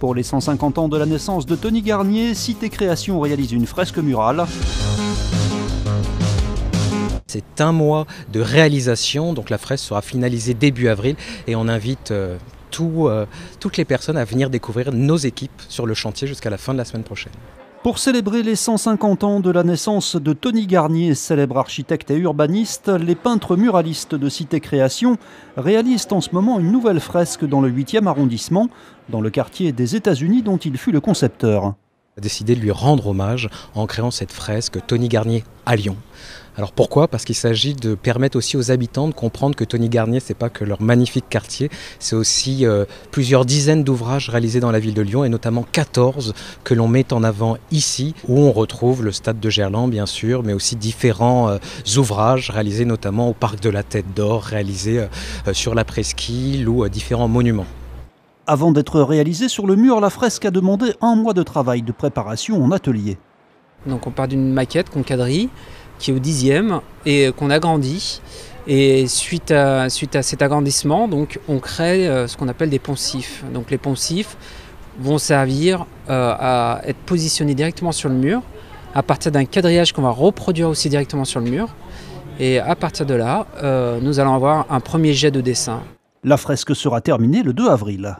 Pour les 150 ans de la naissance de Tony Garnier, Cité Création réalise une fresque murale. C'est un mois de réalisation, donc la fresque sera finalisée début avril et on invite euh, euh, toutes les personnes à venir découvrir nos équipes sur le chantier jusqu'à la fin de la semaine prochaine. Pour célébrer les 150 ans de la naissance de Tony Garnier, célèbre architecte et urbaniste, les peintres muralistes de Cité Création réalisent en ce moment une nouvelle fresque dans le 8e arrondissement, dans le quartier des États-Unis dont il fut le concepteur a décidé de lui rendre hommage en créant cette fresque Tony Garnier à Lyon. Alors pourquoi? Parce qu'il s'agit de permettre aussi aux habitants de comprendre que Tony Garnier, c'est pas que leur magnifique quartier, c'est aussi euh, plusieurs dizaines d'ouvrages réalisés dans la ville de Lyon et notamment 14 que l'on met en avant ici, où on retrouve le stade de Gerland bien sûr, mais aussi différents euh, ouvrages réalisés notamment au parc de la Tête d'Or, réalisés euh, sur la presqu'île ou différents monuments. Avant d'être réalisée sur le mur, la fresque a demandé un mois de travail de préparation en atelier. Donc on part d'une maquette qu'on quadrille, qui est au dixième, et qu'on agrandit. Et suite à, suite à cet agrandissement, donc, on crée euh, ce qu'on appelle des poncifs. Donc les poncifs vont servir euh, à être positionnés directement sur le mur, à partir d'un quadrillage qu'on va reproduire aussi directement sur le mur. Et à partir de là, euh, nous allons avoir un premier jet de dessin. La fresque sera terminée le 2 avril.